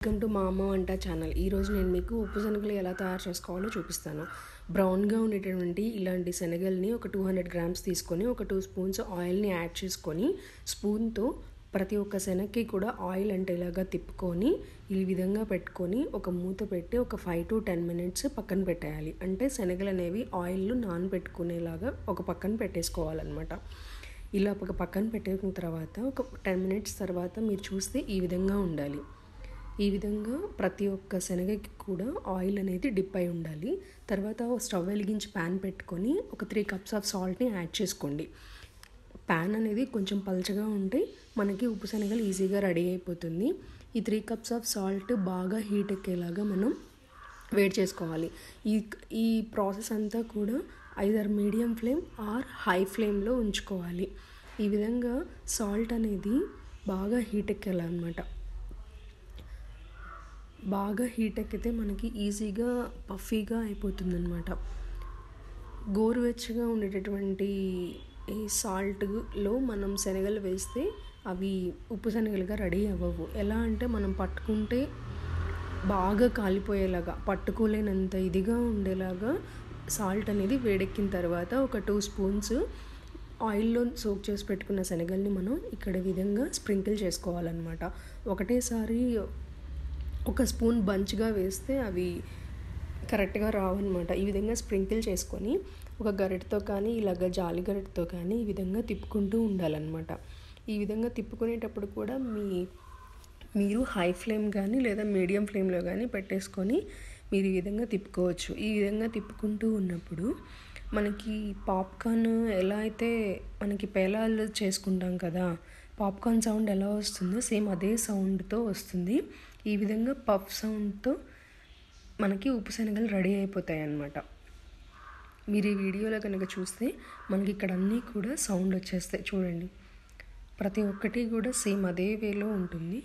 Welcome to మా అమ్మ వంట ఛానల్. ఈరోజు నేను మీకు ఉప్పు శనగలు ఎలా తయారు చేసుకోవాలో చూపిస్తాను. బ్రౌన్గా ఉండేటటువంటి ఇలాంటి శనగల్ని ఒక టూ హండ్రెడ్ గ్రామ్స్ తీసుకొని ఒక టూ స్పూన్స్ ఆయిల్ని యాడ్ చేసుకొని స్పూన్తో ప్రతి ఒక్క శనగకి కూడా ఆయిల్ అంటే ఇలాగా తిప్పుకొని ఈ విధంగా పెట్టుకొని ఒక మూత పెట్టి ఒక ఫైవ్ టు టెన్ మినిట్స్ పక్కన పెట్టేయాలి. అంటే శనగలు అనేవి ఆయిల్ నానబెట్టుకునేలాగా ఒక పక్కన పెట్టేసుకోవాలన్నమాట. ఇలా ఒక పక్కన పెట్టేసిన తర్వాత ఒక టెన్ మినిట్స్ తర్వాత మీరు చూస్తే ఈ విధంగా ఉండాలి. ఈ విధంగా ప్రతి ఒక్క శనగకి కూడా ఆయిల్ అనేది డిప్ అయి ఉండాలి. తర్వాత స్టవ్ వెలిగించి ప్యాన్ పెట్టుకొని ఒక త్రీ కప్స్ ఆఫ్ సాల్ట్ని యాడ్ చేసుకోండి. ప్యాన్ అనేది కొంచెం పలచగా ఉంటే మనకి ఉప్పు శనగలు ఈజీగా రెడీ అయిపోతుంది. ఈ త్రీ కప్స్ ఆఫ్ సాల్ట్ బాగా హీట్ ఎక్కేలాగా మనం వేడి చేసుకోవాలి. ఈ ఈ ప్రాసెస్ అంతా కూడా either medium flame or high ఫ్లేమ్లో ఉంచుకోవాలి. ఈ విధంగా సాల్ట్ అనేది బాగా హీట్ ఎక్కేయాలన్నమాట బాగా హీట్ ఎక్కితే మనకి ఈజీగా పఫీగా అయిపోతుందన్నమాట. గోరువెచ్చగా ఉండేటటువంటి ఈ సాల్ట్లో మనం శనగలు వేస్తే అవి ఉప్పు శనగలుగా రెడీ అవ్వవు. ఎలా అంటే మనం పట్టుకుంటే బాగా కాలిపోయేలాగా పట్టుకోలేనంత ఇదిగా ఉండేలాగా సాల్ట్ అనేది వేడెక్కిన తర్వాత ఒక టూ స్పూన్స్ ఆయిల్లో సోక్ చేసి పెట్టుకున్న శనగల్ని మనం ఇక్కడ విధంగా స్ప్రింకిల్ చేసుకోవాలన్నమాట. ఒకటేసారి ఒక స్పూన్ బంచ్గా వేస్తే అవి కరెక్ట్గా రావన్నమాట. ఈ విధంగా స్ప్రింకిల్ చేసుకొని ఒక గరిటతో కానీ ఇలాగ జాలి గరిటతో కానీ ఈ విధంగా తిప్పుకుంటూ ఉండాలన్నమాట. ఈ విధంగా తిప్పుకునేటప్పుడు కూడా మీ మీరు హై ఫ్లేమ్ కానీ లేదా మీడియం ఫ్లేమ్లో కానీ పెట్టేసుకొని మీరు ఈ విధంగా తిప్పుకోవచ్చు. ఈ విధంగా తిప్పుకుంటూ ఉన్నప్పుడు మనకి పాప్కార్న్ ఎలా అయితే మనకి పేలాలు చేసుకుంటాం కదా పాప్కార్న్ సౌండ్ ఎలా వస్తుందో సేమ్ అదే సౌండ్తో వస్తుంది. ఈ విధంగా పఫ్ సౌండ్తో మనకి ఉప్పు శనగలు రెడీ అయిపోతాయి అన్నమాట మీరు ఈ వీడియోలో కనుక చూస్తే మనకి ఇక్కడ అన్నీ కూడా సౌండ్ వచ్చేస్తాయి. చూడండి. ప్రతి ఒక్కటి కూడా సేమ్ అదే వేలో ఉంటుంది.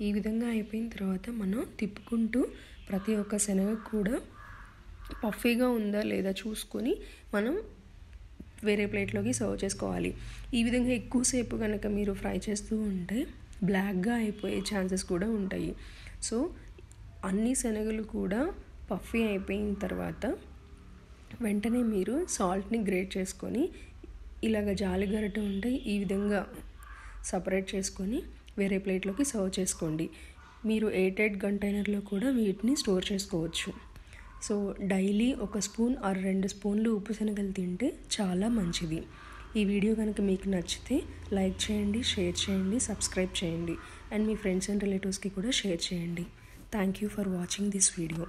ఈ విధంగా అయిపోయిన తర్వాత మనం తిప్పుకుంటూ ప్రతి ఒక్క శనగ కూడా పఫీగా ఉందా లేదా చూసుకొని మనం వేరే ప్లేట్లోకి సర్వ్ చేసుకోవాలి. ఈ విధంగా ఎక్కువసేపు కనుక మీరు ఫ్రై చేస్తూ ఉంటే బ్లాక్గా అయిపోయే ఛాన్సెస్ కూడా ఉంటాయి. సో అన్ని శనగలు కూడా పఫీ అయిపోయిన తర్వాత వెంటనే మీరు సాల్ట్ని గ్రేట్ చేసుకొని ఇలాగ జాలి గరట ఉంటే ఈ విధంగా సపరేట్ చేసుకొని వేరే ప్లేట్లోకి సర్వ్ చేసుకోండి. మీరు ఎయిట్ ఎయిట్ కంటైనర్లో కూడా వీటిని స్టోర్ చేసుకోవచ్చు. సో డైలీ ఒక స్పూన్ ఆరు రెండు స్పూన్లు ఉప్పు శనగలు తింటే చాలా మంచిది. ఈ వీడియో కనుక మీకు నచ్చితే లైక్ చేయండి షేర్ చేయండి సబ్స్క్రైబ్ చేయండి. అండ్ మీ ఫ్రెండ్స్ అండ్ రిలేటివ్స్కి కూడా షేర్ చేయండి. Thank you for watching this video.